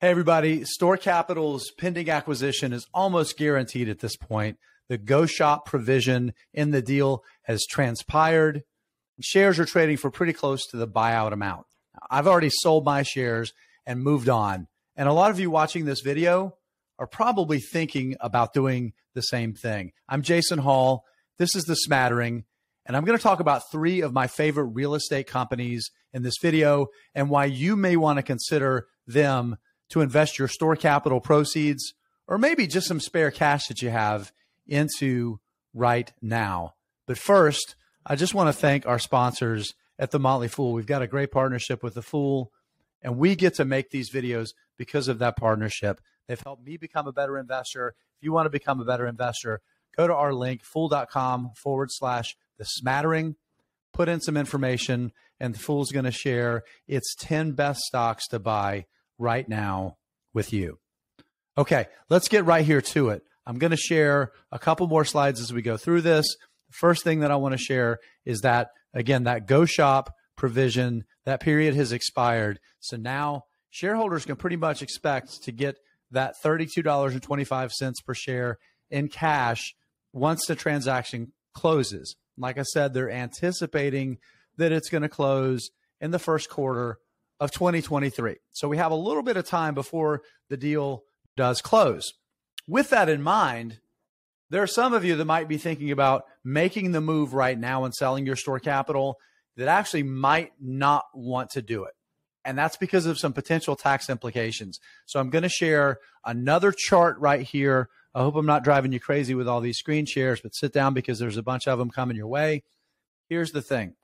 Hey, everybody. Store Capital's pending acquisition is almost guaranteed at this point. The go shop provision in the deal has transpired. Shares are trading for pretty close to the buyout amount. I've already sold my shares and moved on. And a lot of you watching this video are probably thinking about doing the same thing. I'm Jason Hall. This is The Smattering. And I'm going to talk about three of my favorite real estate companies in this video and why you may want to consider them to invest your store capital proceeds or maybe just some spare cash that you have into right now. But first, I just want to thank our sponsors at The Motley Fool. We've got a great partnership with The Fool, and we get to make these videos because of that partnership. They've helped me become a better investor. If you want to become a better investor, go to our link, fool.com forward slash the smattering, put in some information, and The Fool's going to share its 10 best stocks to buy right now with you. Okay, let's get right here to it. I'm going to share a couple more slides as we go through this. The first thing that I want to share is that, again, that go shop provision, that period has expired. So now shareholders can pretty much expect to get that $32.25 per share in cash once the transaction closes. Like I said, they're anticipating that it's going to close in the first quarter of 2023. So we have a little bit of time before the deal does close. With that in mind, there are some of you that might be thinking about making the move right now and selling your store capital that actually might not want to do it. And that's because of some potential tax implications. So I'm going to share another chart right here. I hope I'm not driving you crazy with all these screen shares, but sit down because there's a bunch of them coming your way. Here's the thing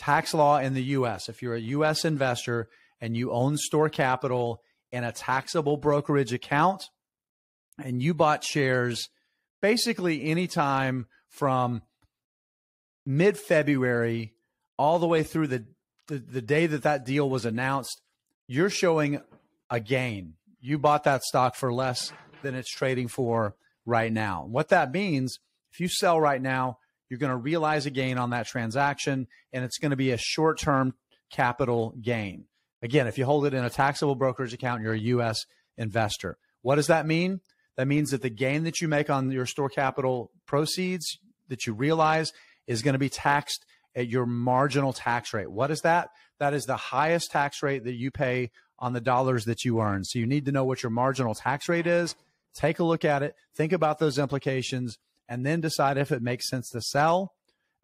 tax law in the US. If you're a US investor and you own store capital in a taxable brokerage account and you bought shares basically anytime from mid February all the way through the, the, the day that that deal was announced, you're showing a gain. You bought that stock for less than it's trading for right now. What that means, if you sell right now, you're going to realize a gain on that transaction, and it's going to be a short term capital gain. Again, if you hold it in a taxable brokerage account, you're a U.S. investor. What does that mean? That means that the gain that you make on your store capital proceeds that you realize is going to be taxed at your marginal tax rate. What is that? That is the highest tax rate that you pay on the dollars that you earn. So you need to know what your marginal tax rate is. Take a look at it, think about those implications, and then decide if it makes sense to sell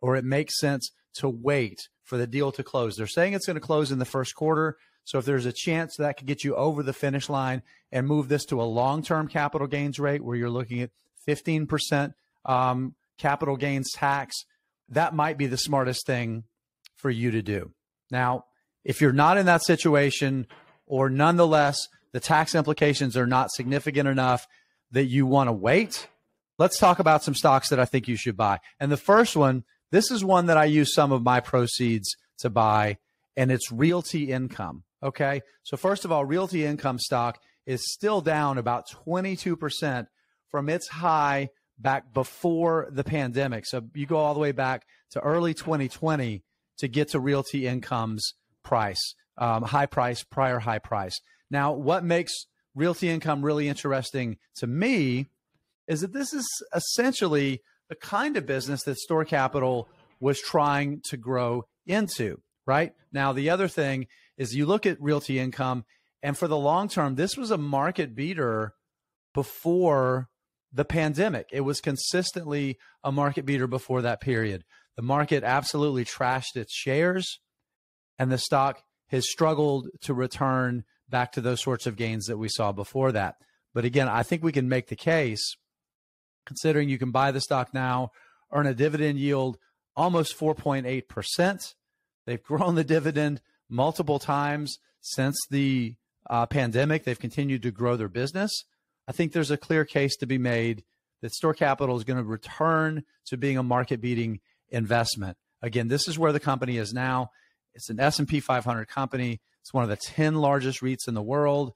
or it makes sense to wait for the deal to close. They're saying it's going to close in the first quarter. So if there's a chance that could get you over the finish line and move this to a long-term capital gains rate where you're looking at 15% um, capital gains tax, that might be the smartest thing for you to do. Now, if you're not in that situation or nonetheless the tax implications are not significant enough that you want to wait, let's talk about some stocks that I think you should buy. And the first one, this is one that I use some of my proceeds to buy, and it's Realty Income. Okay. So, first of all, Realty Income stock is still down about 22% from its high back before the pandemic. So, you go all the way back to early 2020 to get to Realty Income's price, um, high price, prior high price. Now, what makes Realty Income really interesting to me is that this is essentially the kind of business that Store Capital was trying to grow into, right? Now, the other thing is you look at realty income, and for the long term, this was a market beater before the pandemic. It was consistently a market beater before that period. The market absolutely trashed its shares, and the stock has struggled to return back to those sorts of gains that we saw before that. But again, I think we can make the case considering you can buy the stock now, earn a dividend yield almost 4.8%. They've grown the dividend multiple times since the uh, pandemic. They've continued to grow their business. I think there's a clear case to be made that Store Capital is going to return to being a market-beating investment. Again, this is where the company is now. It's an S&P 500 company. It's one of the 10 largest REITs in the world.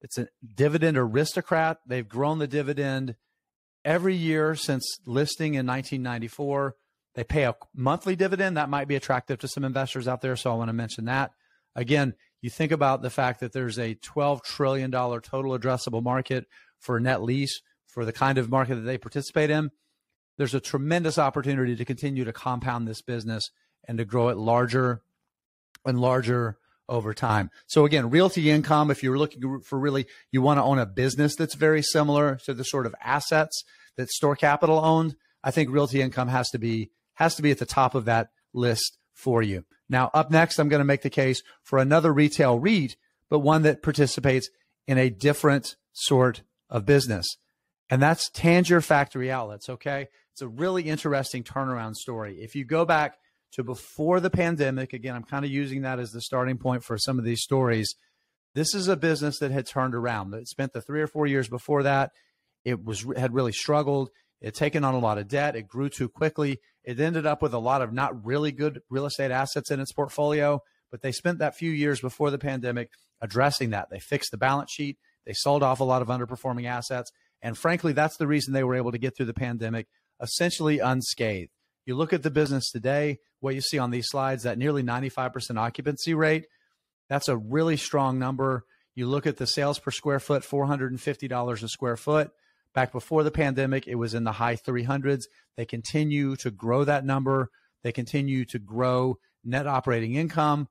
It's a dividend aristocrat. They've grown the dividend every year since listing in 1994. They pay a monthly dividend that might be attractive to some investors out there. So I want to mention that. Again, You think about the fact that there's a $12 trillion total addressable market for net lease for the kind of market that they participate in. There's a tremendous opportunity to continue to compound this business and to grow it larger and larger over time. So again, realty income, if you're looking for really, you want to own a business that's very similar to the sort of assets that Store Capital owned, I think realty income has to be has to be at the top of that list for you. Now, up next, I'm going to make the case for another retail REIT, but one that participates in a different sort of business. And that's Tanger Factory Outlets. Okay. It's a really interesting turnaround story. If you go back to before the pandemic, again, I'm kind of using that as the starting point for some of these stories. This is a business that had turned around. It spent the three or four years before that. It was had really struggled. It had taken on a lot of debt. It grew too quickly. It ended up with a lot of not really good real estate assets in its portfolio, but they spent that few years before the pandemic addressing that. They fixed the balance sheet. They sold off a lot of underperforming assets. And frankly, that's the reason they were able to get through the pandemic essentially unscathed. You look at the business today, what you see on these slides, that nearly 95% occupancy rate, that's a really strong number. You look at the sales per square foot, $450 a square foot. Back before the pandemic, it was in the high 300s. They continue to grow that number. They continue to grow net operating income.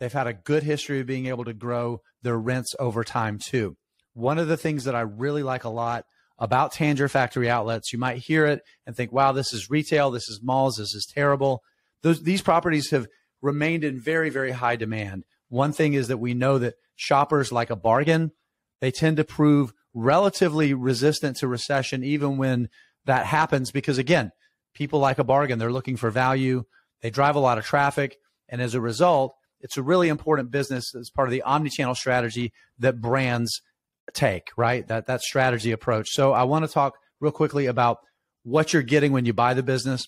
They've had a good history of being able to grow their rents over time, too. One of the things that I really like a lot about Tanger Factory Outlets, you might hear it and think, wow, this is retail, this is malls, this is terrible. Those, these properties have remained in very, very high demand. One thing is that we know that shoppers like a bargain. They tend to prove relatively resistant to recession, even when that happens, because again, people like a bargain. They're looking for value. They drive a lot of traffic. And as a result, it's a really important business as part of the omni-channel strategy that brands take, right? That that strategy approach. So I want to talk real quickly about what you're getting when you buy the business.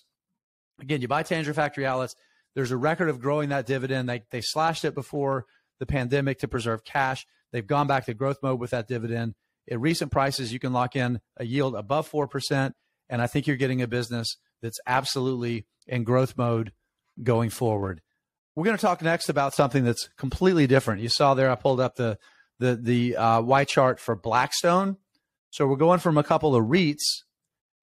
Again, you buy Tanger Factory Outlets. There's a record of growing that dividend. They they slashed it before the pandemic to preserve cash. They've gone back to growth mode with that dividend. At recent prices, you can lock in a yield above 4%. And I think you're getting a business that's absolutely in growth mode going forward. We're going to talk next about something that's completely different. You saw there, I pulled up the the the uh, Y chart for Blackstone. So we're going from a couple of REITs,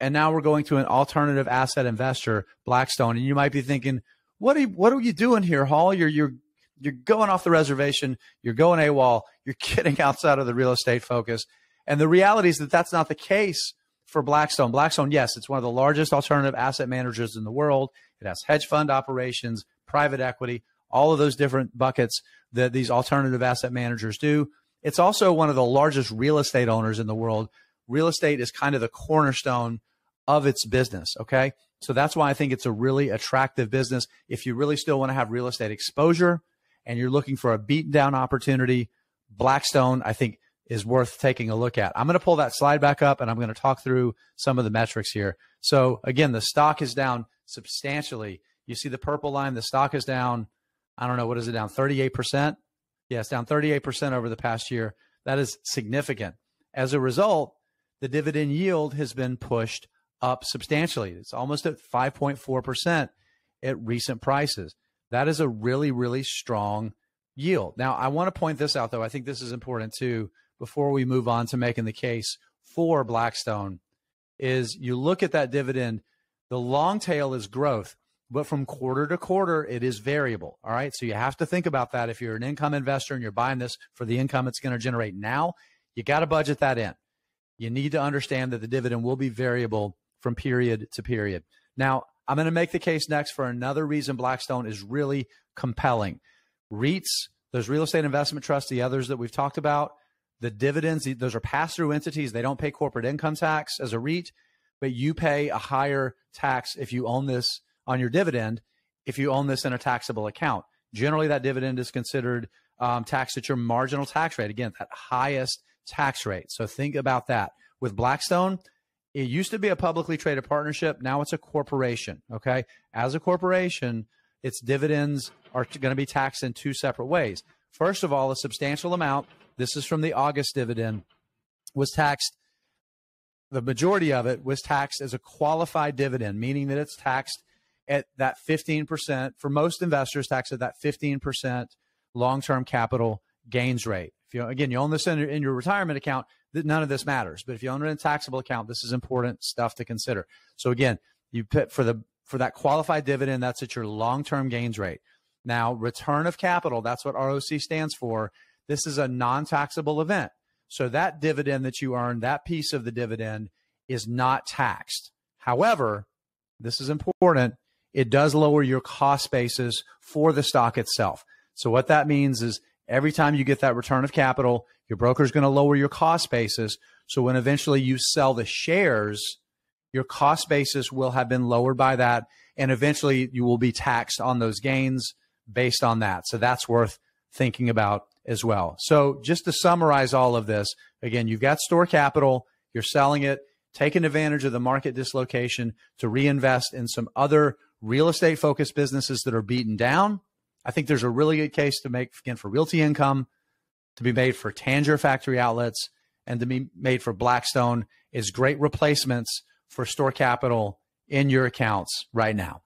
and now we're going to an alternative asset investor, Blackstone. And you might be thinking, what are you, what are you doing here, Hall? You're you're you're going off the reservation. You're going AWOL. You're getting outside of the real estate focus. And the reality is that that's not the case for Blackstone. Blackstone, yes, it's one of the largest alternative asset managers in the world. It has hedge fund operations, private equity, all of those different buckets that these alternative asset managers do. It's also one of the largest real estate owners in the world. Real estate is kind of the cornerstone of its business. Okay. So that's why I think it's a really attractive business. If you really still want to have real estate exposure and you're looking for a beaten down opportunity, Blackstone, I think, is worth taking a look at. I'm going to pull that slide back up and I'm going to talk through some of the metrics here. So again, the stock is down substantially. You see the purple line, the stock is down, I don't know, what is it down? 38%? Yes, down 38% over the past year. That is significant. As a result, the dividend yield has been pushed up substantially. It's almost at 5.4% at recent prices. That is a really, really strong yield. Now, I want to point this out, though. I think this is important too, before we move on to making the case for Blackstone, is you look at that dividend, the long tail is growth but from quarter to quarter, it is variable. All right. So you have to think about that. If you're an income investor and you're buying this for the income it's going to generate now, you got to budget that in. You need to understand that the dividend will be variable from period to period. Now, I'm going to make the case next for another reason Blackstone is really compelling. REITs, those real estate investment trusts, the others that we've talked about, the dividends, those are pass through entities. They don't pay corporate income tax as a REIT, but you pay a higher tax if you own this on your dividend if you own this in a taxable account. Generally, that dividend is considered um, taxed at your marginal tax rate. Again, that highest tax rate. So think about that. With Blackstone, it used to be a publicly traded partnership. Now it's a corporation. Okay. As a corporation, its dividends are going to be taxed in two separate ways. First of all, a substantial amount, this is from the August dividend, was taxed. The majority of it was taxed as a qualified dividend, meaning that it's taxed at that 15% for most investors tax at that 15% long-term capital gains rate. If you again, you own this in, in your retirement account, none of this matters. But if you own it in a taxable account, this is important stuff to consider. So again, you put for the for that qualified dividend, that's at your long-term gains rate. Now, return of capital, that's what ROC stands for. This is a non-taxable event. So that dividend that you earn, that piece of the dividend is not taxed. However, this is important. It does lower your cost basis for the stock itself. So what that means is every time you get that return of capital, your broker is going to lower your cost basis. So when eventually you sell the shares, your cost basis will have been lowered by that. And eventually you will be taxed on those gains based on that. So that's worth thinking about as well. So just to summarize all of this, again, you've got store capital, you're selling it, taking advantage of the market dislocation to reinvest in some other real estate focused businesses that are beaten down. I think there's a really good case to make again for realty income, to be made for Tanger factory outlets, and to be made for Blackstone is great replacements for store capital in your accounts right now.